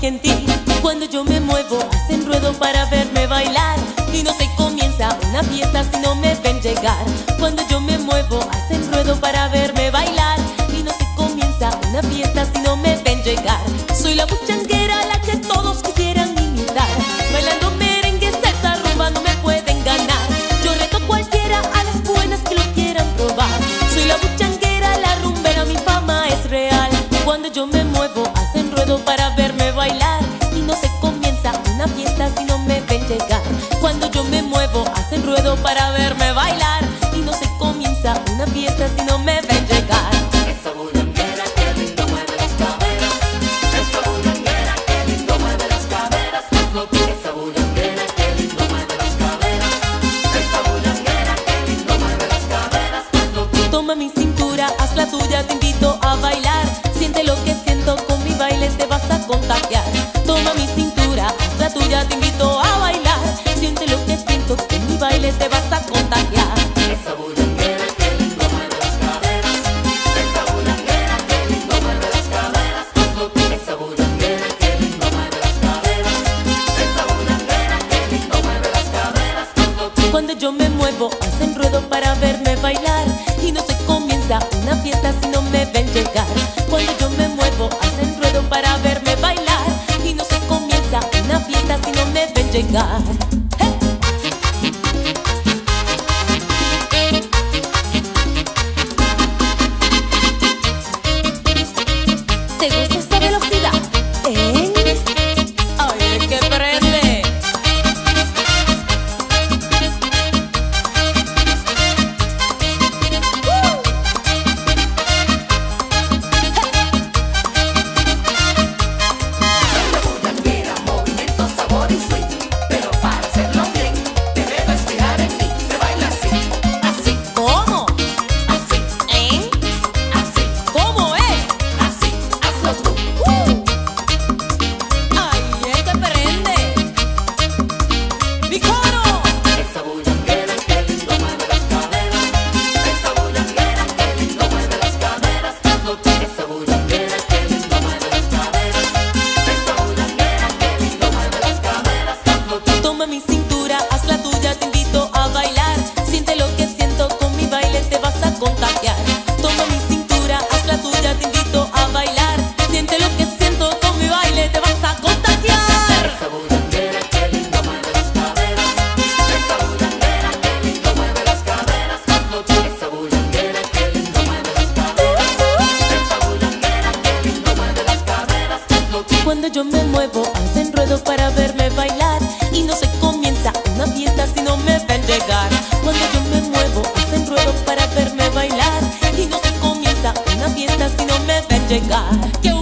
gentil. Cuando yo me muevo, hacen ruedo para verme bailar. Y no se comienza una fiesta si no me ven llegar. Cuando yo me muevo, hacen ruedo para verme me ven llegar. Cuando yo me muevo, hacen ruedo para verme bailar. Y no se comienza una fiesta si no me ven llegar. Esa bullanguera que lindo mueve las caderas. Esa bullanguera que lindo mueve las caderas. Esa que lindo mueve las caderas. Esa que lindo mueve las caderas. Toma mi cintura, haz la tuya, te invito a bailar. Siente lo que siento, con mi baile te vas a contagiar. Yo me muevo, hacen ruedo para verme bailar. Y no se comienza una fiesta si no me ven llegar. Cuando yo me muevo, hacen ruedo para verme bailar. Y no se comienza una fiesta si no me ven llegar. Contagiar. Toma mi cintura, haz la tuya, te invito a bailar. Siente lo que siento, con mi baile te vas a contagiar. Esa que lindo mueve las caderas. Esa que lindo mueve las caderas. Esa bullanguera que lindo mueve las caderas. Esa que lindo mueve las caderas. Cuando yo me muevo, hacen ruedo para verme bailar. Y no se comienza una fiesta si no me ven llegar. lugar que eu